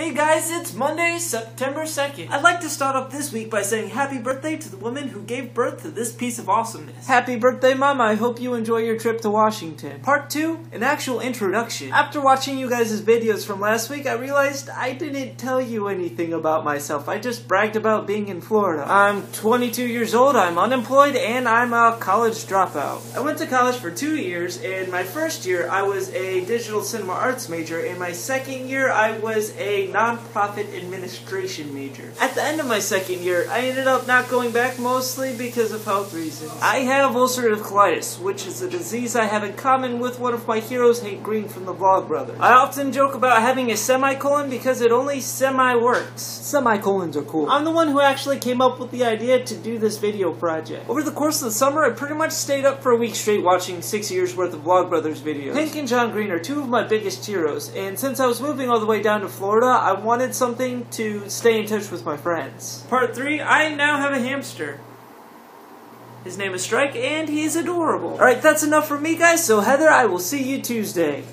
Hey guys, it's Monday, September 2nd. I'd like to start off this week by saying happy birthday to the woman who gave birth to this piece of awesomeness. Happy birthday, Mom. I hope you enjoy your trip to Washington. Part 2, an actual introduction. After watching you guys' videos from last week, I realized I didn't tell you anything about myself. I just bragged about being in Florida. I'm 22 years old, I'm unemployed, and I'm a college dropout. I went to college for two years, and my first year I was a digital cinema arts major, and my second year I was a nonprofit administration major. At the end of my second year, I ended up not going back mostly because of health reasons. I have ulcerative colitis, which is a disease I have in common with one of my heroes, Hank Green from the Vlogbrothers. I often joke about having a semicolon because it only semi works. Semicolons are cool. I'm the one who actually came up with the idea to do this video project. Over the course of the summer, I pretty much stayed up for a week straight watching six years worth of Vlogbrothers videos. Hank and John Green are two of my biggest heroes, and since I was moving all the way down to Florida, I wanted something to stay in touch with my friends. Part 3, I now have a hamster. His name is Strike, and he's adorable. Alright, that's enough for me, guys, so Heather, I will see you Tuesday.